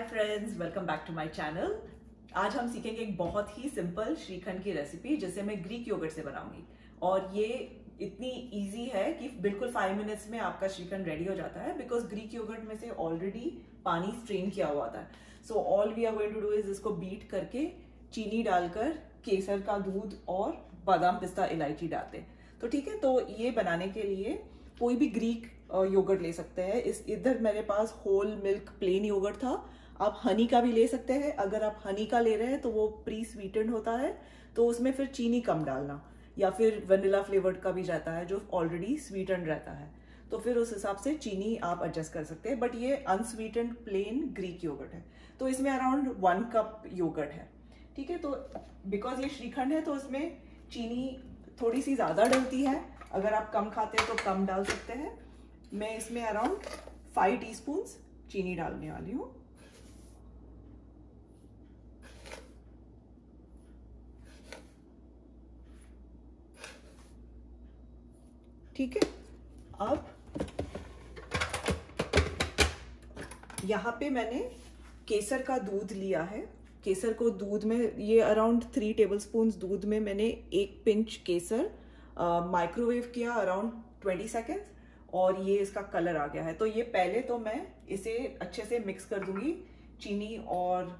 Hi friends welcome back to my channel आज हम सीखेंगे एक बहुत ही सिंपल श्रीखंड की रेसिपी जिसे मैं ग्रीक योगर्ट से बनाऊँगी। और ये इतनी इजी है कि बिल्कुल फाइव मिनट्स में आपका श्रीखंड रेडी हो जाता है बिकॉज़ ग्रीक योगर्ट में से ऑलरेडी पानी स्ट्रेन किया हुआ था। So all we are going to do is इसको बीट करके चीनी डालकर केसर का दूध और बादाम पिस्ता इलायची डालते तो ठीक है तो ये बनाने के लिए कोई भी ग्रीक योगर्ट ले सकते हैं। इस, इधर मेरे पास होल मिल्क प्लेन योगर्ट था। आप हनी का भी ले सकते हैं। अगर आप हनी का ले रहे हैं तो वो प्री स्वीटेंड होता है। तो उसमें फिर चीनी कम डालना, या फिर वनीला फ्लेवर्ड का भी रहता है, जो ऑलरेडी स्वीटेंड रहता है। तो फिर उस हिसाब से चीनी आप एडजस्ट कर सकते हैं। बट ये अनस्वीटेंड प्लेन ग्रीक योगर्ट है। तो इसमें अराउंड वन कप योगर्ट है। ठीक है? तो बिकॉज़ ये श्रीखंड है तो इसमें चीनी थोड़ी सी ज़्यादा डलती है। अगर आप कम खाते हैं तो कम डाल सकते हैं। मैं इसमें अराउंड फाइव टी चीनी डालने वाली हूँ। ठीक है? अब यहाँ पे मैंने केसर का दूध लिया है। केसर को दूध में, ये अराउंड थ्री टेबल स्पून दूध में मैंने एक पिंच केसर माइक्रोवेव किया अराउंड ट्वेंटी सेकेंड्स और ये इसका कलर आ गया है। तो ये पहले तो मैं इसे अच्छे से मिक्स कर दूँगी चीनी और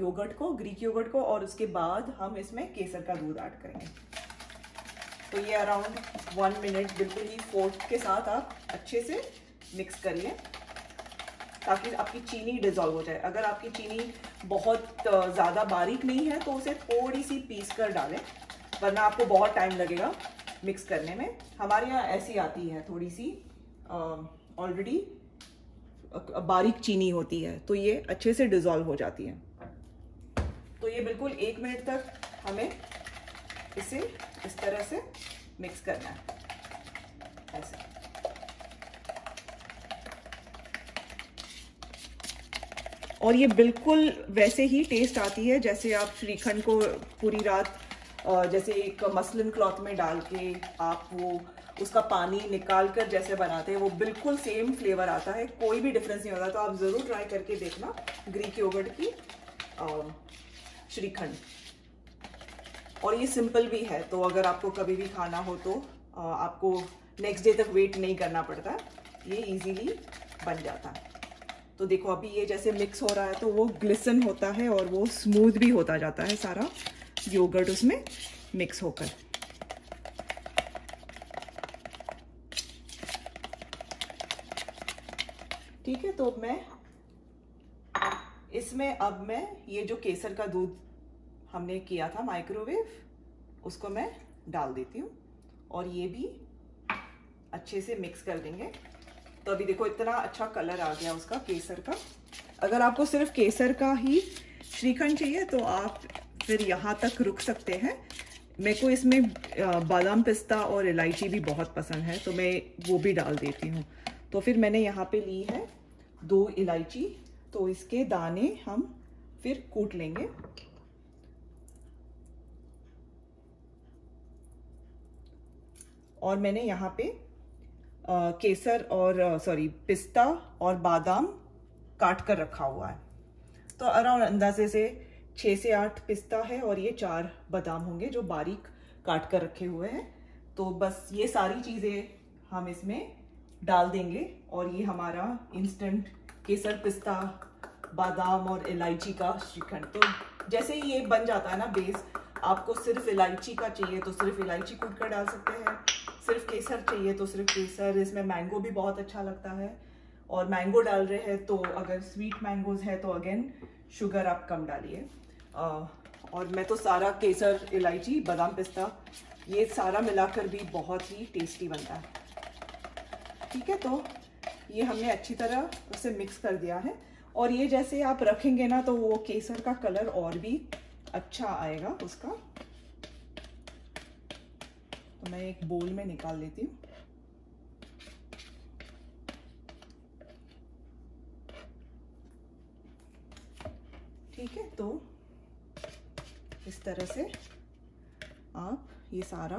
योगर्ट को ग्रीक योगर्ट को और उसके बाद हम इसमें केसर का दूध ऐड करेंगे। तो ये अराउंड वन मिनट बिल्कुल ही फोर्क के साथ आप अच्छे से मिक्स करिए, ताकि आपकी चीनी डिजोल्व हो जाए। अगर आपकी चीनी बहुत ज़्यादा बारीक नहीं है तो उसे थोड़ी सी पीस कर डालें, वरना आपको बहुत टाइम लगेगा मिक्स करने में। हमारे यहाँ ऐसी आती है थोड़ी सी ऑलरेडी बारीक चीनी होती है तो ये अच्छे से डिजोल्व हो जाती है। तो ये बिल्कुल एक मिनट तक हमें इसे इस तरह से मिक्स करना है। ऐसे। और ये बिल्कुल वैसे ही टेस्ट आती है, जैसे आप श्रीखंड को पूरी रात जैसे एक मसलिन क्लॉथ में डाल के आप वो, उसका पानी निकाल कर जैसे बनाते हैं, वो बिल्कुल सेम फ्लेवर आता है। कोई भी डिफरेंस नहीं होता तो आप ज़रूर ट्राई करके देखना ग्रीक योगर्ट की श्रीखंड। और ये सिंपल भी है तो अगर आपको कभी भी खाना हो तो आपको नेक्स्ट डे तक वेट नहीं करना पड़ता, ये इजीली बन जाता। है तो देखो, अभी ये जैसे मिक्स हो रहा है तो वो ग्लिसन होता है और वो स्मूथ भी होता जाता है सारा योगर्ट उसमें मिक्स होकर। ठीक है तो मैं, इसमें अब मैं ये जो केसर का दूध हमने किया था माइक्रोवेव उसको मैं डाल देती हूँ और ये भी अच्छे से मिक्स कर देंगे। तो अभी देखो इतना अच्छा कलर आ गया उसका, केसर का। अगर आपको सिर्फ़ केसर का ही श्रीखंड चाहिए तो आप फिर यहाँ तक रुक सकते हैं। मेरे को इसमें बादाम पिस्ता और इलायची भी बहुत पसंद है तो मैं वो भी डाल देती हूँ। तो फिर मैंने यहाँ पे ली है दो इलायची तो इसके दाने हम फिर कूट लेंगे। और मैंने यहाँ पे आ, केसर और सॉरी पिस्ता और बादाम काट कर रखा हुआ है। तो अराउंड अंदाजे से छः से आठ पिस्ता है और ये चार बादाम होंगे जो बारीक काट कर रखे हुए हैं। तो बस ये सारी चीज़ें हम इसमें डाल देंगे और ये हमारा इंस्टेंट केसर पिस्ता बादाम और इलायची का श्रीखंड। तो जैसे ही ये बन जाता है ना बेस आपको सिर्फ़ इलायची का चाहिए तो सिर्फ़ इलायची कूट कर डाल सकते हैं। सिर्फ़ केसर चाहिए तो सिर्फ़ केसर, इसमें मैंगो भी बहुत अच्छा लगता है। और मैंगो डाल रहे हैं तो अगर स्वीट मैंगोज है तो अगेन शुगर आप कम डालिए। और मैं तो सारा केसर, इलायची, बादाम पिस्ता, ये सारा मिलाकर भी बहुत ही टेस्टी बनता है। ठीक है तो ये हमने अच्छी तरह उसे मिक्स कर दिया है। और ये जैसे आप रखेंगे ना तो वो केसर का कलर और भी अच्छा आएगा उसका। तो मैं एक बोल में निकाल लेती हूँ। ठीक है तो इस तरह से आप ये सारा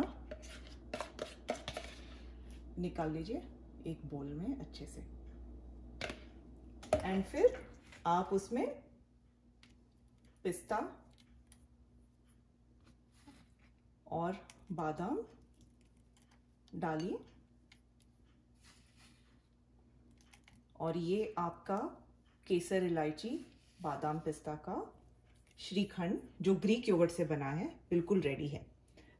निकाल लीजिए एक बोल में अच्छे से। एंड फिर आप उसमें पिस्ता और बादाम डालिए। और ये आपका केसर इलायची, बादाम पिस्ता का श्रीखंड, जो ग्रीक योगर्ट से बना है, बिल्कुल रेडी है।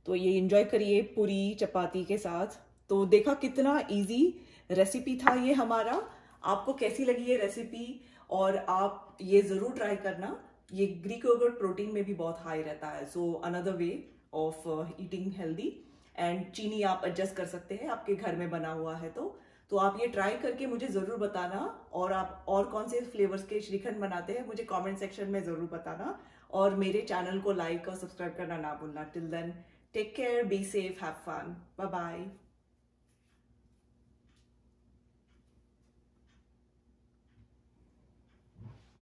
तो ये इंजॉय करिए पूरी चपाती के साथ। तो देखा कितना इजी रेसिपी था ये हमारा। आपको कैसी लगी ये रेसिपी और आप ये ज़रूर ट्राई करना। ये ग्रीक योगर्ट प्रोटीन में भी बहुत हाई रहता है। So another way of eating healthy and चीनी आप एडजस्ट कर सकते हैं, आपके घर में बना हुआ है तो। तो आप ये ट्राई करके मुझे ज़रूर बताना और आप और कौन से फ्लेवर्स के श्रीखंड बनाते हैं, मुझे कमेंट सेक्शन में ज़रूर बताना। और मेरे चैनल को लाइक और सब्सक्राइब करना ना भूलना। Till then take care be safe have fun bye bye